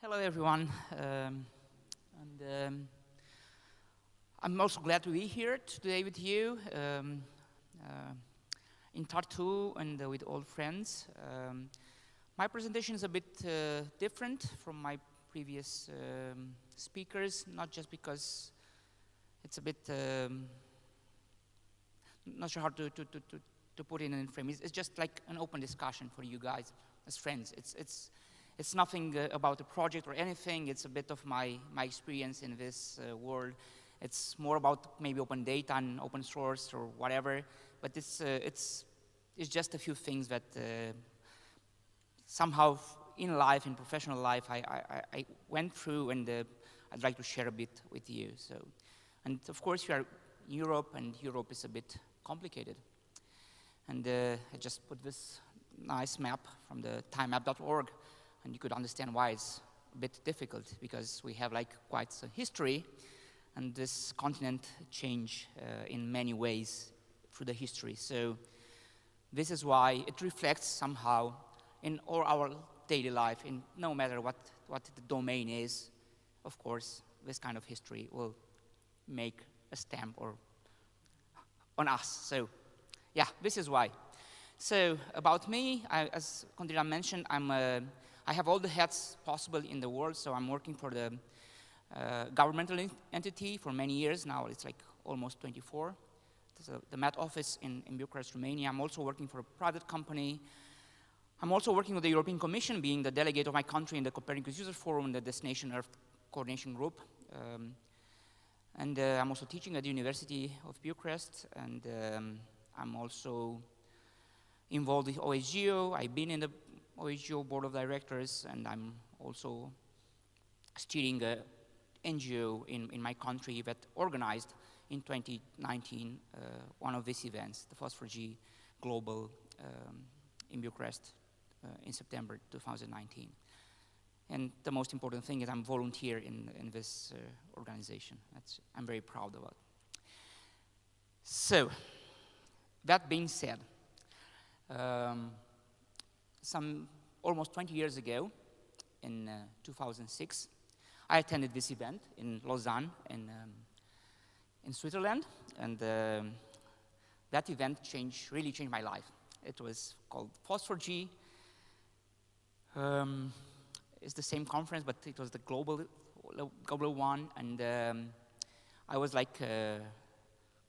Hello, everyone. Um, and um, I'm also glad to be here today with you um, uh, in Tartu and uh, with old friends. Um, my presentation is a bit uh, different from my previous um, speakers, not just because it's a bit, um, not sure how to, to, to, to, put it in a frame. It's, it's just like an open discussion for you guys as friends. It's, it's, it's nothing uh, about the project or anything. It's a bit of my, my experience in this uh, world. It's more about maybe open data and open source or whatever. But it's, uh, it's, it's just a few things that uh, somehow in life, in professional life, I, I, I went through and uh, I'd like to share a bit with you. So, and of course, we are in Europe, and Europe is a bit complicated. And uh, I just put this nice map from the timemap.org and you could understand why it's a bit difficult because we have like quite a history and this continent changed uh, in many ways through the history. So this is why it reflects somehow in all our daily life, in no matter what, what the domain is, of course, this kind of history will make a stamp or on us. So yeah, this is why. So about me, I, as Condira mentioned, I'm a I have all the hats possible in the world, so I'm working for the uh, governmental entity for many years now. It's like almost 24. So the Met office in, in Bucharest, Romania. I'm also working for a private company. I'm also working with the European Commission, being the delegate of my country in the Copernicus User Forum, and the Destination Earth Coordination Group. Um, and uh, I'm also teaching at the University of Bucharest, and um, I'm also involved with OSGeo. I've been in the OSGeo board of directors, and I'm also steering a NGO in, in my country that organized in 2019 uh, one of these events, the FOSS4G Global um, in Bucharest uh, in September 2019. And the most important thing is I'm volunteer in, in this uh, organization. That's, I'm very proud of it. So, that being said, um, some almost 20 years ago, in uh, 2006, I attended this event in Lausanne, in, um, in Switzerland, and uh, that event changed, really changed my life. It was called FOSS4G. Um, it's the same conference, but it was the global, global one, and um, I was like uh,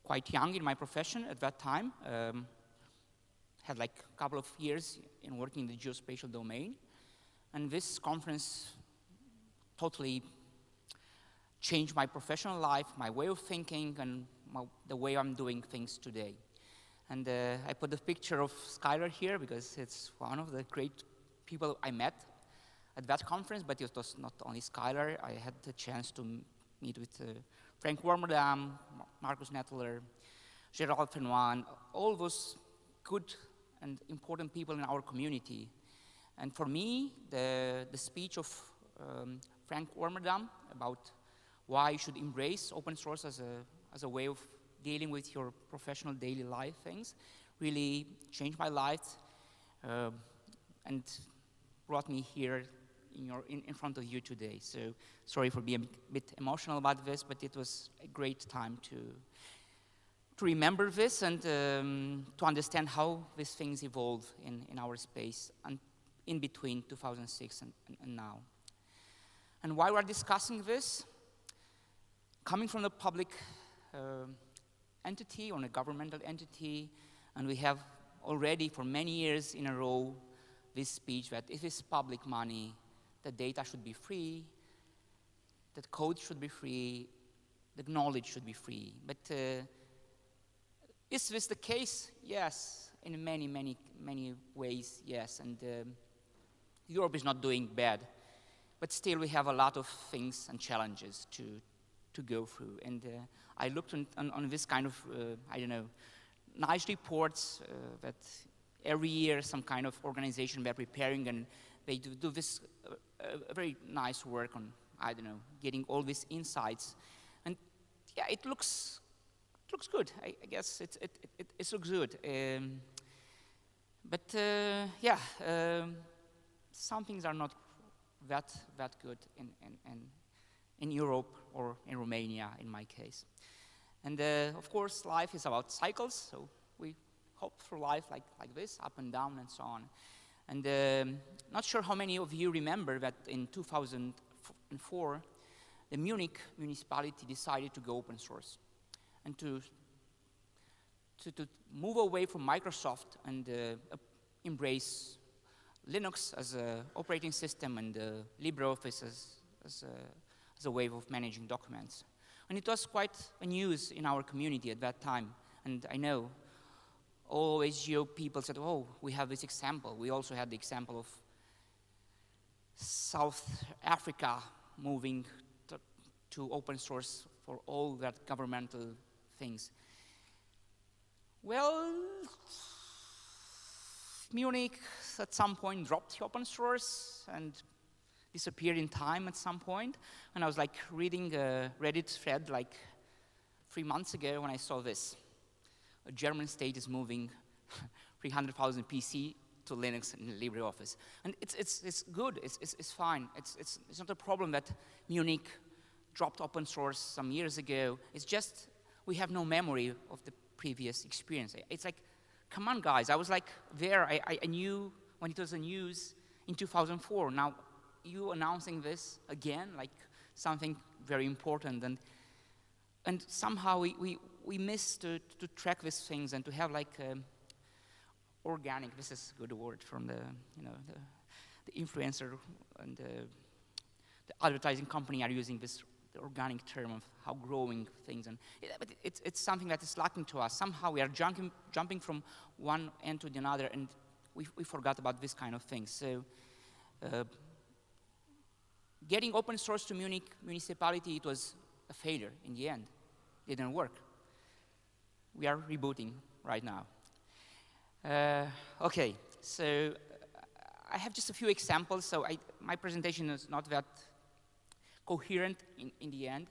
quite young in my profession at that time. Had like a couple of years in working in the geospatial domain. And this conference totally changed my professional life, my way of thinking, and my, the way I'm doing things today. And uh, I put the picture of Schuyler here because it's one of the great people I met at that conference, but it was not only Schuyler. I had the chance to meet with uh, Frank Warmerdam, Markus Neteler, Gerald Fenoine, all those good and important people in our community. And for me, the, the speech of um, Frank Warmerdam about why you should embrace open source as a, as a way of dealing with your professional daily life things really changed my life uh, and brought me here in, your, in, in front of you today. So sorry for being a bit emotional about this, but it was a great time to, to remember this and um, to understand how these things evolve in, in our space and in between 2006 and, and, now. And why we're discussing this, coming from the public uh, entity or a governmental entity, and we have already for many years in a row this speech that if it's public money, the data should be free, that code should be free, the knowledge should be free. But uh, is this the case? Yes, in many, many, many ways, yes. And um, Europe is not doing bad, but still we have a lot of things and challenges to, to go through. And uh, I looked on, on, on, this kind of, uh, I don't know, nice reports uh, that every year some kind of organization they're preparing and they do, do this uh, very nice work on, I don't know, getting all these insights. And yeah, it looks it looks good. I, I guess it, it, it, it, looks good. Um, but uh, yeah, um, some things are not that, that good in, in, in, in Europe or in Romania, in my case. And uh, of course, life is about cycles, so we hope for life like, like this, up and down and so on. And um, not sure how many of you remember that in 2004, the Munich municipality decided to go open source and to, to, to move away from Microsoft and uh, embrace Linux as an operating system and uh, LibreOffice as, as, a, as a way of managing documents. And it was quite a news in our community at that time. And I know OSGeo people said, oh, we have this example. We also had the example of South Africa moving to, to open source for all that governmental things. Well, Munich at some point dropped the open source and disappeared in time at some point. And I was like reading a Reddit thread like three months ago when I saw this. A German state is moving 300,000 PC to Linux and LibreOffice. And it's, it's, it's good, it's, it's, it's fine. It's, it's, it's not a problem that Munich dropped open source some years ago. It's just we have no memory of the previous experience. It's like, come on, guys. I was like there. I, I knew when it was in news in 2004. Now, you announcing this again, like something very important, and and somehow we we, we miss to, to track these things and to have like um, organic. This is a good word from the you know the, the influencer and the, the advertising company are using this organic term of how growing things and but it's, it's something that is lacking to us somehow we are jumping, jumping from one end to the other and we, we forgot about this kind of things so uh, getting open source to Munich municipality, it was a failure in the end. It didn't work. We are rebooting right now. Uh, okay, so I have just a few examples. So I, my presentation is not that coherent in, in the end,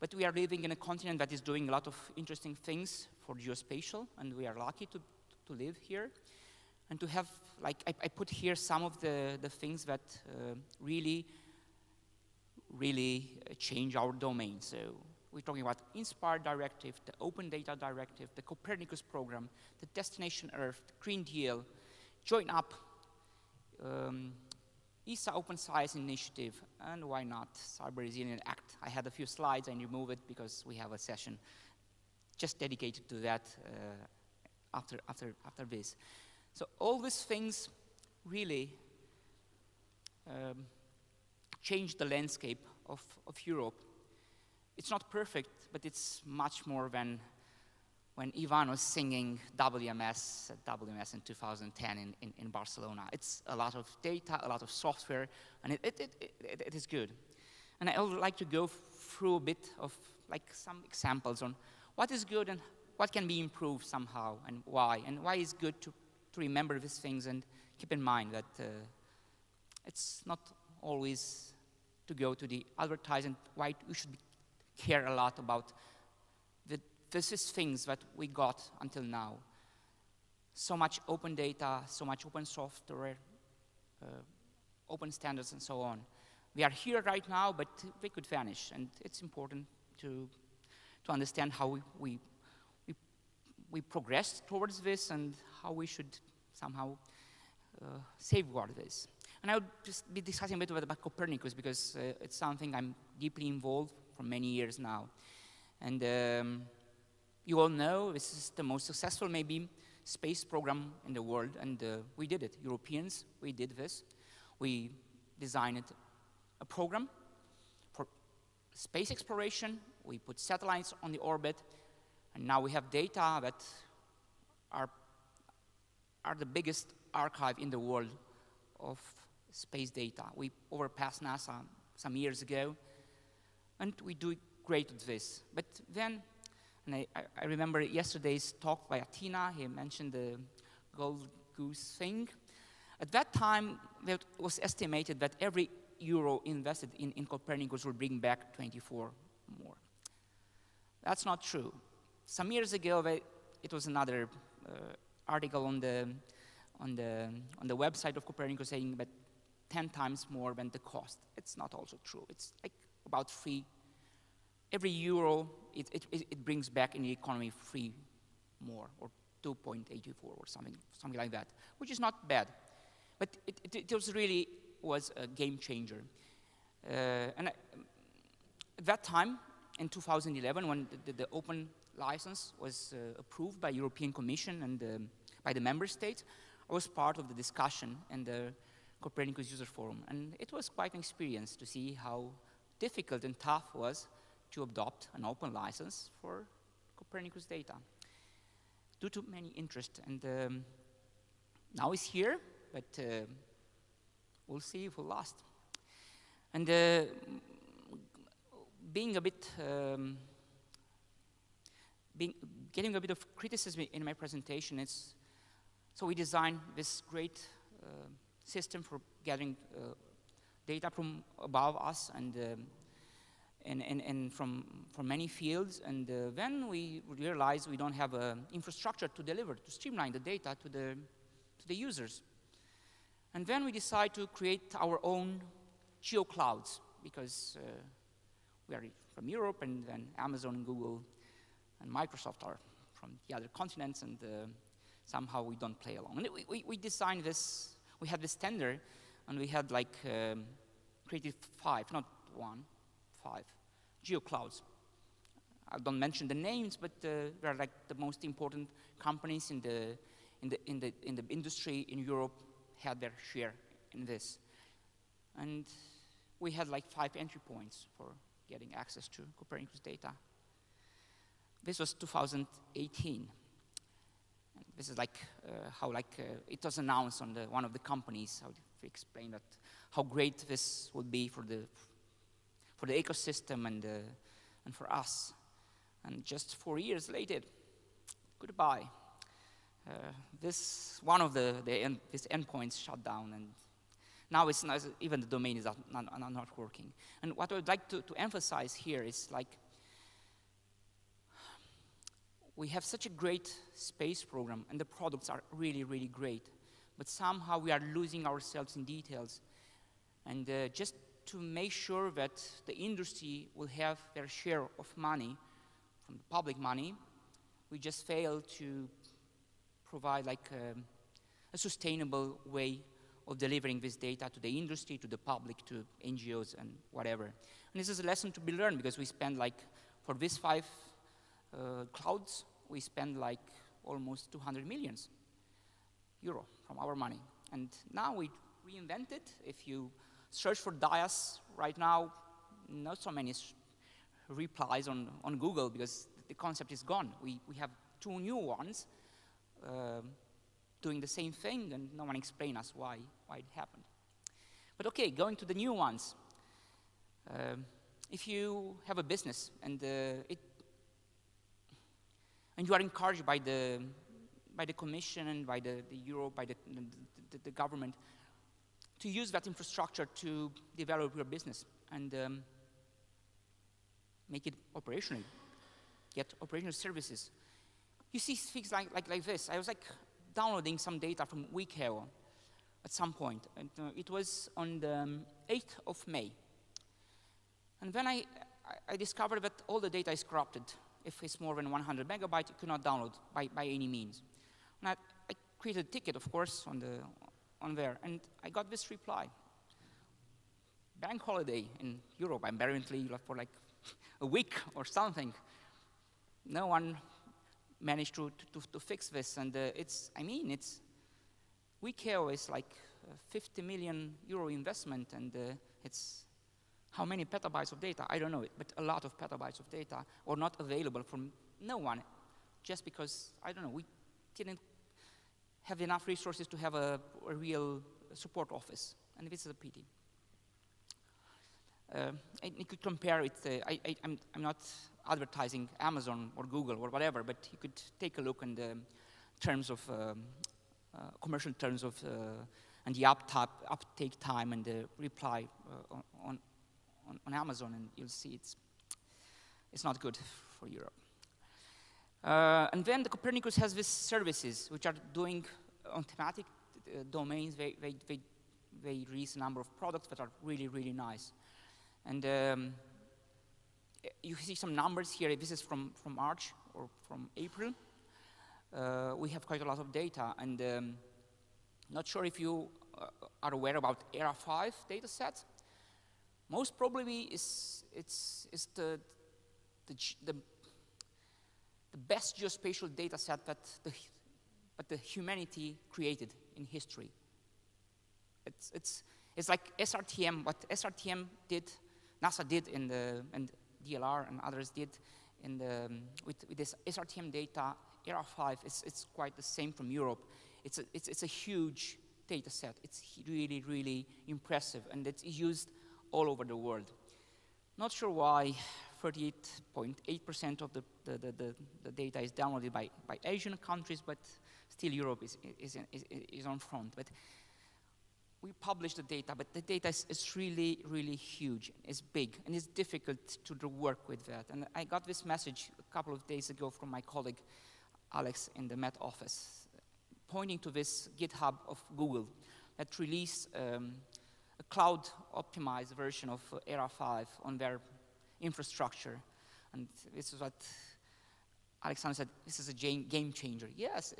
but we are living in a continent that is doing a lot of interesting things for geospatial, and we are lucky to, to live here. And to have, like, I, I put here some of the, the things that uh, really really uh, change our domain. So we're talking about INSPIRE Directive, the Open Data Directive, the Copernicus Program, the Destination Earth, the Green Deal, Joinup, um, ESA Open Science Initiative, and why not Cyber Resilience Act. I had a few slides and remove it because we have a session just dedicated to that uh, after, after, after this. So all these things really um, the landscape of, of Europe. It's not perfect, but it's much more than when Ivan was singing WMS at WMS in 2010 in, in, in, Barcelona. It's a lot of data, a lot of software, and it, it, it, it, it is good. And I would like to go through a bit of like some examples on what is good and what can be improved somehow and why, and why it's good to, to remember these things and keep in mind that uh, it's not always to go to the advertising, why we should care a lot about this is things that we got until now. So much open data, so much open software, uh, open standards, and so on. We are here right now, but they could vanish, and it's important to, to understand how we, we, we, we progress towards this and how we should somehow uh, safeguard this. And I would just be discussing a bit about Copernicus because uh, it's something I'm deeply involved for many years now. And um, you all know this is the most successful, maybe, space program in the world, and uh, we did it. Europeans, we did this. We designed a program for space exploration. We put satellites on the orbit, and now we have data that are, are the biggest archive in the world of space data. We overpassed NASA some years ago, and we do great with this. But then, and I, I remember yesterday's talk by Atina, he mentioned the gold goose thing. At that time, it was estimated that every euro invested in, in Copernicus will bring back 24 more. That's not true. Some years ago, they, it was another uh, article on the, on, the, on the website of Copernicus saying that 10 times more than the cost. It's not also true. It's like about three. Every euro, it, it, it brings back in the economy three more, or 2.84 or something, something like that, which is not bad. But it, it, it was really was a game changer. Uh, and I, at that time, in 2011, when the, the, the open license was uh, approved by European Commission and um, by the member states, I was part of the discussion in the Copernicus User Forum. And it was quite an experience to see how difficult and tough was to adopt an open license for Copernicus data due to many interests. And um, now it's here, but uh, we'll see if it will last. And uh, being a bit, um, being, getting a bit of criticism in my presentation, it's, so we designed this great uh, system for gathering uh, data from above us and, um, and, and, and, from, from many fields. And uh, then we realized we don't have an infrastructure to deliver, to streamline the data to the, to the users. And then we decide to create our own geoclouds because uh, we are from Europe and then Amazon and Google and Microsoft are from the other continents and uh, somehow we don't play along. And we, we, we, designed this, we had this tender and we had like um, created five, not one, five geoclouds. I don't mention the names, but uh, they are like the most important companies in the, in the, in the, in the industry in Europe had their share in this. And we had like five entry points for getting access to Copernicus data. This was 2018. And this is like uh, how like uh, it was announced on the, one of the companies, how we explain that, how great this would be for the, for the ecosystem and, uh, and for us. And just four years later, goodbye. Uh, this one of the, the end, this endpoints shut down and now it's not, even the domain is not, not, not working. And what I would like to, to emphasize here is like, we have such a great space program and the products are really, really great. But somehow we are losing ourselves in details. And uh, just to make sure that the industry will have their share of money from the public money, we just fail to provide like a, a sustainable way of delivering this data to the industry, to the public, to NGOs and whatever. And this is a lesson to be learned because we spend like, for these five uh, clouds, we spend like almost 200 millions euro from our money. And now we reinvent it. If you search for DIAS right now, not so many replies on, on Google because the concept is gone. We, we have two new ones. Uh, doing the same thing and no one explained us why, why it happened. But okay, going to the new ones. Uh, if you have a business and, uh, it, and you are encouraged by the, by the Commission and by the, the Euro, by the, the, the government, to use that infrastructure to develop your business and um, make it operational, get operational services. You see things like, like, like this. I was like, downloading some data from WEkEO at some point. And, uh, it was on the um, 8th of May. And then I, I discovered that all the data is corrupted. If it's more than 100 megabytes, you cannot download by, by any means. And I, I created a ticket, of course, on, the, on there, and I got this reply. Bank holiday in Europe, I'm apparently for like a week or something. No one managed to, to, to fix this. And uh, it's, I mean, it's, WEkEO is like 50 million euro investment, and uh, it's how many petabytes of data? I don't know, it, but a lot of petabytes of data are not available from no one, just because, I don't know, we didn't have enough resources to have a, a real support office, and this is a pity. Uh, you could compare it, uh, I, am not advertising Amazon or Google or whatever, but you could take a look in the terms of um, uh, commercial terms of uh, and the uptake, uptake time and the reply uh, on, on, on, Amazon, and you'll see it's, it's not good for Europe. Uh, and then the Copernicus has these services which are doing on thematic uh, domains. They, they, they they release a number of products that are really, really nice. And um, you see some numbers here. This is from, from March or from April. Uh, we have quite a lot of data. And um, not sure if you uh, are aware about ERA5 data set. Most probably is, it's, it's the, the, the, the best geospatial data set that the, that the humanity created in history. It's, it's, it's like SRTM, what SRTM did, NASA did in the, and DLR and others did in the, with, with this SRTM data, ERA5, it's, it's quite the same from Europe. It's a, it's, it's a huge data set. It's really, really impressive, and it's used all over the world. Not sure why 38.8% of the, the, the, the, data is downloaded by, by Asian countries, but still Europe is, is, is, is on front. But we publish the data, but the data is, is, really, really huge. It's big, and it's difficult to work with that. And I got this message a couple of days ago from my colleague, Alex, in the Met office, pointing to this GitHub of Google that released um, a cloud-optimized version of uh, ERA5 on their infrastructure. And this is what Alexander said, this is a game changer. Yes,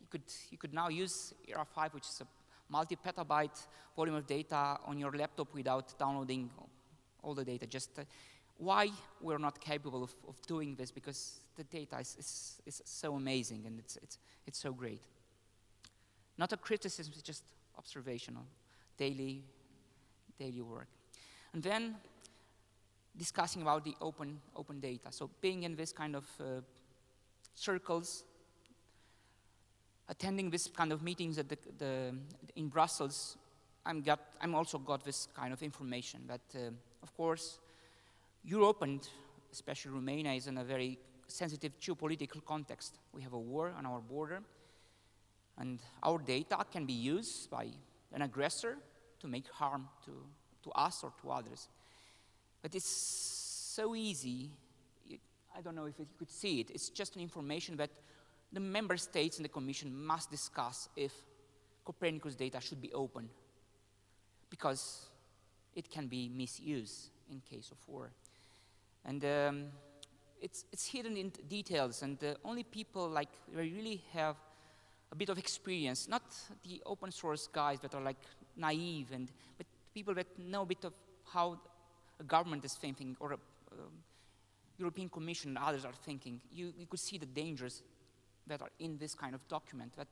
you, could, you could now use ERA5, which is a multi-petabyte volume of data on your laptop without downloading all the data. Just uh, why we're not capable of, of, doing this, because the data is, is, is so amazing and it's, it's, it's so great. Not a criticism, it's just observational, daily, daily work. And then discussing about the open, open data. So being in this kind of uh, circles, attending this kind of meetings at the, the, in Brussels, I'm, got, I'm also got this kind of information that, uh, of course, Europe and especially Romania is in a very sensitive geopolitical context. We have a war on our border, and our data can be used by an aggressor to make harm to, to us or to others. But it's so easy. I don't know if you could see it. It's just an information that the member states and the Commission must discuss if Copernicus data should be open because it can be misused in case of war. And um, it's, it's hidden in details, and the only people like really have a bit of experience, not the open source guys that are like naive, and, but people that know a bit of how a government is thinking or a um, European Commission and others are thinking. You, you could see the dangers that are in this kind of document that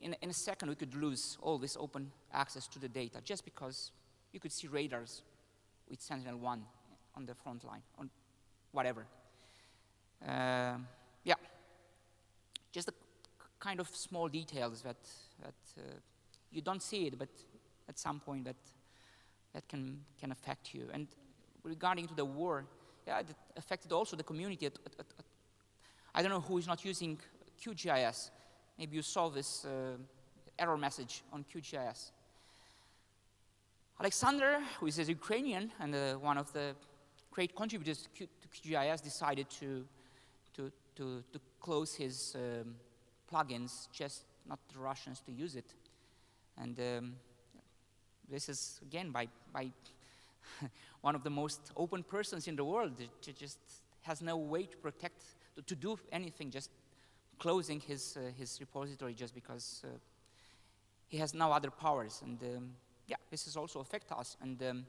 in, in a second we could lose all this open access to the data just because you could see radars with Sentinel-1 on the front line, on whatever. Uh, yeah, just the kind of small details that, that uh, you don't see it, but at some point that, that can, can affect you. And regarding to the war, yeah, it affected also the community at, at, at I don't know who is not using QGIS. Maybe you saw this uh, error message on QGIS. Alexander, who is a Ukrainian and uh, one of the great contributors to, Q to QGIS, decided to, to, to, to close his um, plugins, just not the Russians to use it. And um, this is, again, by, by one of the most open persons in the world, it just has no way to protect to, to do anything, just closing his, uh, his repository just because uh, he has no other powers. And um, yeah, this has also affect us. And um,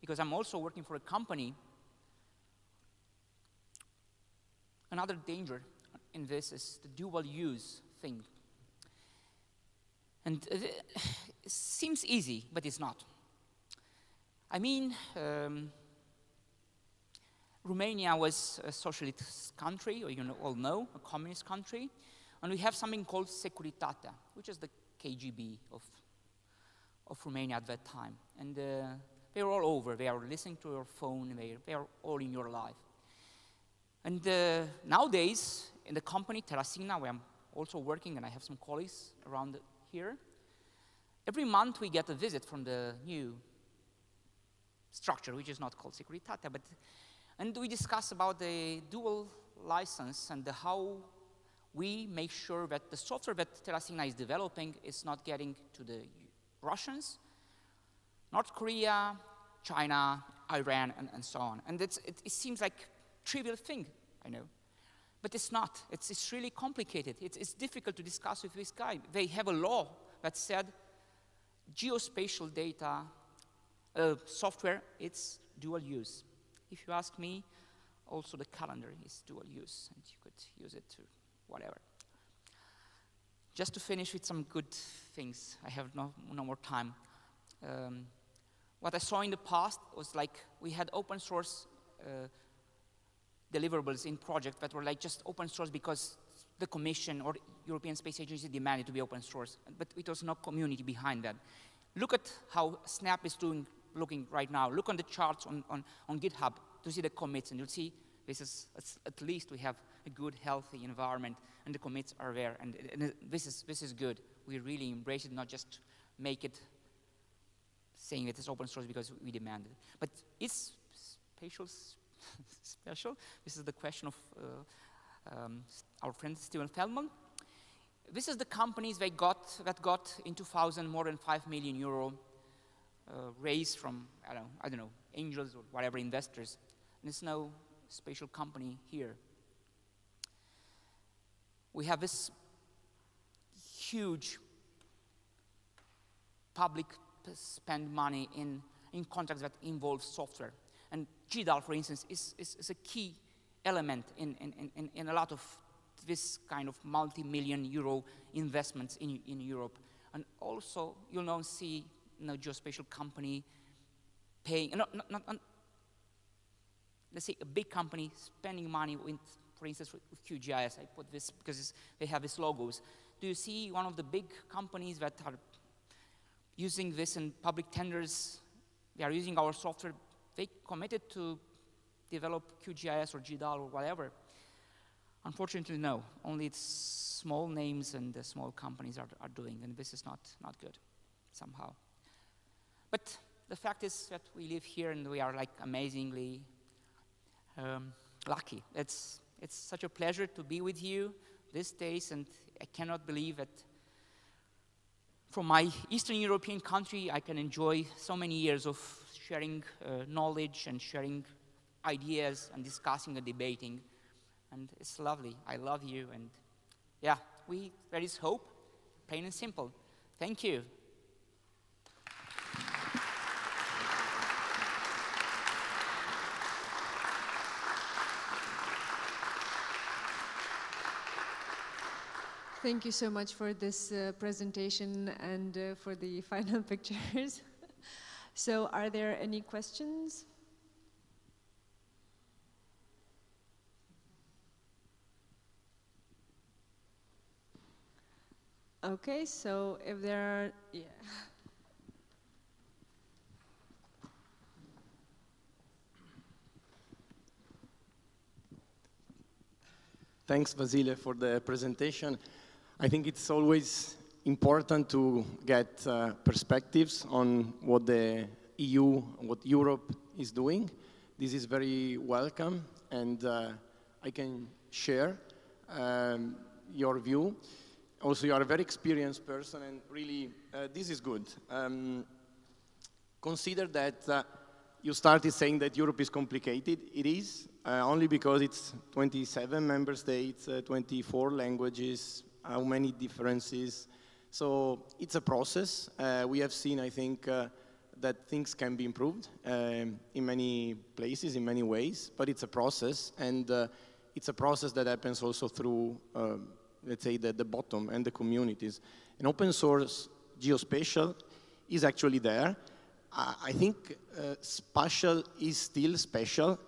because I'm also working for a company, another danger in this is the dual use thing. And uh, it seems easy, but it's not. I mean, um, Romania was a socialist country, or you know, all know, a communist country, and we have something called Securitate, which is the KGB of, of Romania at that time. And uh, they are all over. They are listening to your phone. They, they are all in your life. And uh, nowadays, in the company Terrasigna, where I'm also working, and I have some colleagues around here, every month we get a visit from the new structure, which is not called Securitate, but and we discuss about the dual license and how we make sure that the software that Terrasigna is developing is not getting to the Russians North Korea, China, Iran, and, and so on. And it, it seems like trivial thing, I know. But it's not. It's, it's really complicated. It's, it's difficult to discuss with this guy. They have a law that said geospatial data uh, software, it's dual use. If you ask me, also the calendar is dual use, and you could use it to whatever. Just to finish with some good things, I have no, no more time. Um, what I saw in the past was like we had open source uh, deliverables in projects that were like just open source because the Commission or European Space Agency demanded to be open source, but it was no community behind that. Look at how Snap is doing, looking right now. Look on the charts on, on, on GitHub to see the commits, and you'll see this is, at least we have a good, healthy environment, and the commits are there, and, and this, is, this is good. We really embrace it, not just make it saying it is open source because we demand it. But is spatial special? This is the question of uh, um, our friend Steven Feldman. This is the companies they got, that got in 2000 more than 5 million euro uh, raised from, I don't, know, I don't know, angels or whatever investors. And there's no special company here. We have this huge public spend money in, in contracts that involve software. And GDAL, for instance, is, is, is a key element in, in, in, in a lot of this kind of multi-million euro investments in, in Europe. And also, you'll now see you know, geospatial company paying, not, not, not, let's say a big company spending money with, for instance, with QGIS. I put this because they have these logos. Do you see one of the big companies that are using this in public tenders? They are using our software. They committed to develop QGIS or GDAL or whatever. Unfortunately, no. Only small names and the small companies are, are doing, and this is not, not good somehow. But the fact is that we live here and we are like amazingly um, lucky. It's, it's such a pleasure to be with you these days, and I cannot believe that from my Eastern European country, I can enjoy so many years of sharing uh, knowledge and sharing ideas and discussing and debating and it's lovely. I love you, and yeah, we there is hope, plain and simple. Thank you. Thank you so much for this uh, presentation and uh, for the final pictures. So are there any questions? Okay, so if there are, yeah. Thanks, Vasile, for the presentation. I think it's always important to get uh, perspectives on what the EU, what Europe is doing. This is very welcome, and uh, I can share um, your view also you are a very experienced person and really uh, this is good. Um, consider that uh, you started saying that Europe is complicated. It is, uh, only because it's 27 member states, uh, 24 languages, how many differences. So it's a process. Uh, we have seen, I think, uh, that things can be improved um, in many places, in many ways, but it's a process, and it's a process that happens also through um, let's say, the, the bottom and the communities. And open source geospatial is actually there. Uh, I think uh, spatial is still special.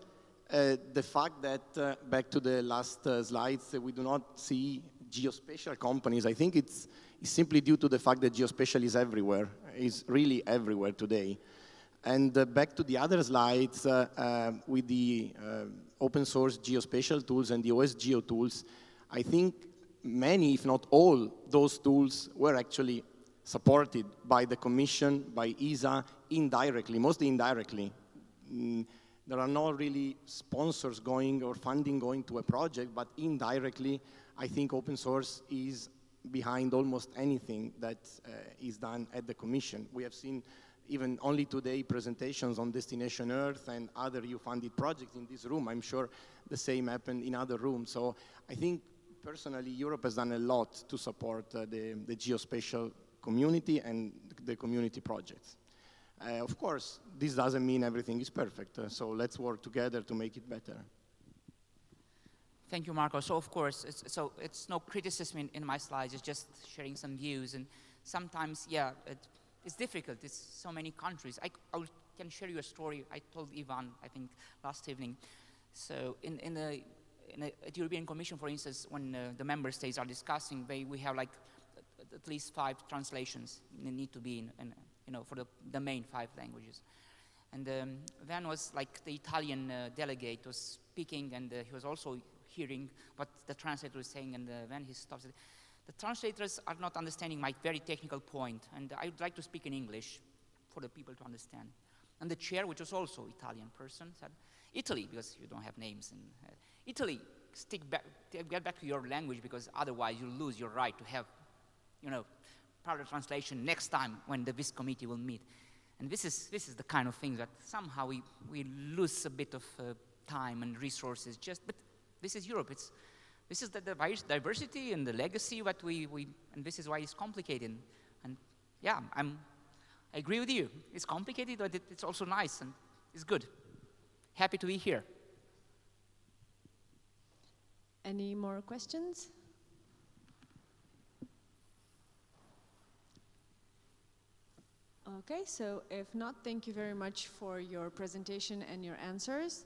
Uh, the fact that, uh, back to the last uh, slides, we do not see geospatial companies, I think it's, it's simply due to the fact that geospatial is everywhere, is really everywhere today. And uh, back to the other slides, with the open source geospatial tools and the OSGeo tools, I think many, if not all, those tools were actually supported by the Commission, by ESA, indirectly, mostly indirectly. Mm, there are no really sponsors going or funding going to a project, but indirectly, I think open source is behind almost anything that uh, is done at the Commission. We have seen even only today presentations on Destination Earth and other EU-funded projects in this room. I'm sure the same happened in other rooms. So I think personally Europe has done a lot to support uh, the, the geospatial community and the community projects. Uh, of course, this doesn't mean everything is perfect, uh, so let's work together to make it better. Thank you, Marco. So of course, it's, so it's no criticism in, in, my slides, it's just sharing some views. And sometimes, yeah, it, it's difficult. It's so many countries. I, I can share you a story I told Ivan, I think, last evening. So in, in the, in the European Commission, for instance, when uh, the member states are discussing, they, we have like at least five translations need to be in, in you know, for the, the main five languages. And um, then was like the Italian uh, delegate was speaking and uh, he was also hearing what the translator was saying and then he stops. it. The translators are not understanding my very technical point and I would like to speak in English for the people to understand. And the chair, which was also Italian person, said, Italy, because you don't have names. In, uh, Italy, stick back, get back to your language because otherwise you lose your right to have, you know, parallel translation next time when the WIS committee will meet. And this is, this is the kind of thing that somehow we, we lose a bit of uh, time and resources just, but this is Europe. It's, this is the diversity and the legacy that we, we and this is why it's complicated. And yeah, I'm, I agree with you. It's complicated, but it, it's also nice and it's good. Happy to be here. Any more questions? Okay, so if not, thank you very much for your presentation and your answers.